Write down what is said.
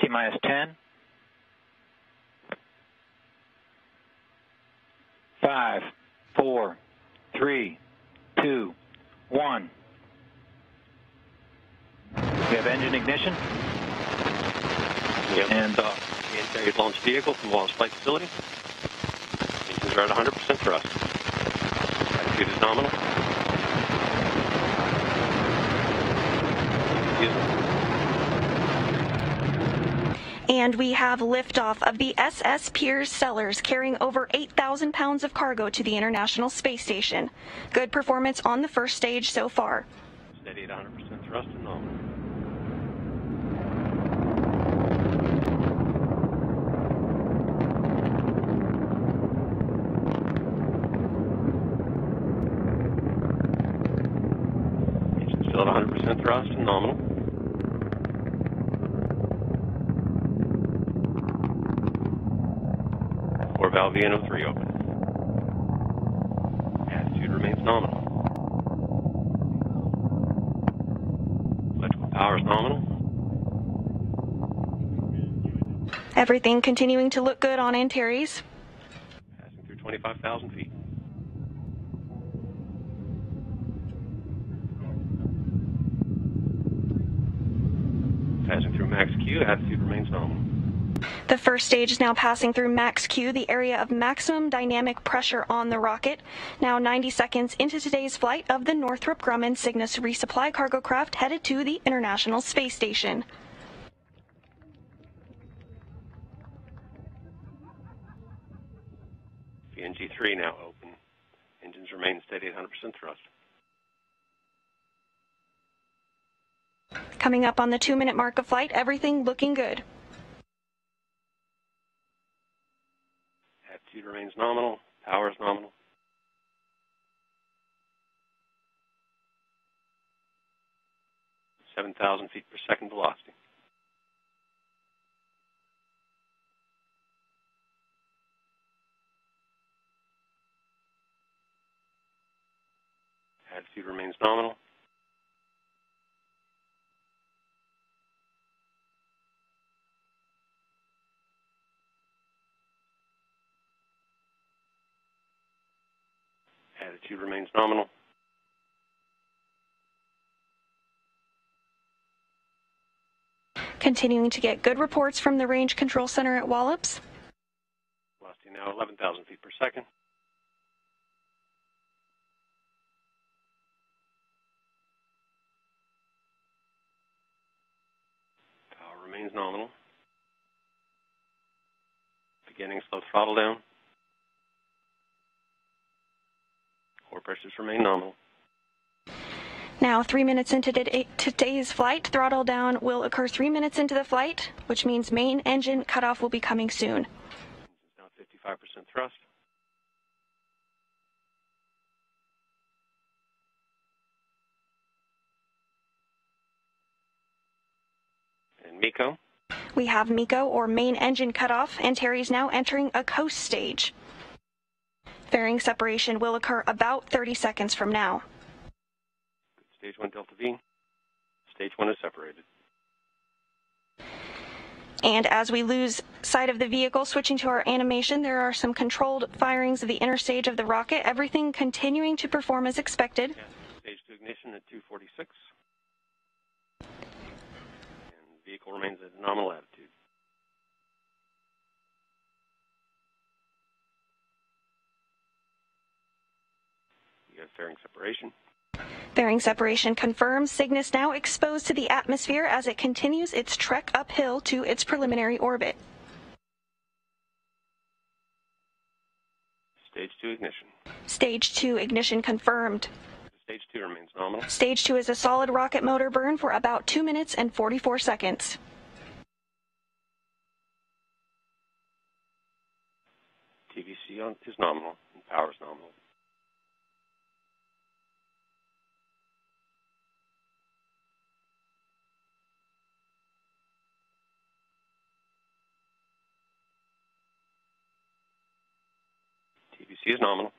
T minus 10. 5, 4, 3, 2, 1. We have engine ignition. Yep. And uh, The Antares launch vehicle from Wallops Flight Facility. Engines are at 100% thrust. Attitude is nominal. Excuse me. And we have liftoff of the SS Piers Sellers carrying over 8,000 pounds of cargo to the International Space Station. Good performance on the first stage so far. Steady at 100% thrust and nominal. Still at 100% thrust and nominal. Valve VNO3 open. Attitude remains nominal. Electrical power is nominal. Everything continuing to look good on Antares. Passing through 25,000 feet. Passing through max Q, attitude remains nominal. The first stage is now passing through max Q, the area of maximum dynamic pressure on the rocket. Now 90 seconds into today's flight of the Northrop Grumman Cygnus resupply cargo craft headed to the International Space Station. VNG3 now open. Engines remain steady at 100% thrust. Coming up on the two minute mark of flight, everything looking good. Attitude remains nominal. Power is nominal. Seven thousand feet per second velocity. Attitude remains nominal. Attitude remains nominal. Continuing to get good reports from the Range Control Center at Wallops. Velocity now 11,000 feet per second. Power remains nominal. Beginning slow throttle down. Pressures remain nominal. Now, three minutes into today's flight, throttle down will occur three minutes into the flight, which means main engine cutoff will be coming soon. Now 55% thrust. And MECO. We have MECO, or main engine cutoff, and Terry's now entering a coast stage. Fairing separation will occur about 30 seconds from now. Stage 1 Delta V. Stage 1 is separated. And as we lose sight of the vehicle, switching to our animation, there are some controlled firings of the inner stage of the rocket, everything continuing to perform as expected. Stage 2 ignition at 246. And vehicle remains at nominal attitude. You have fairing separation. Fairing separation confirms Cygnus now exposed to the atmosphere as it continues its trek uphill to its preliminary orbit. Stage 2 ignition. Stage 2 ignition confirmed. Stage 2 remains nominal. Stage 2 is a solid rocket motor burn for about 2 minutes and 44 seconds. TVC on, is nominal and power is nominal. Is nominal.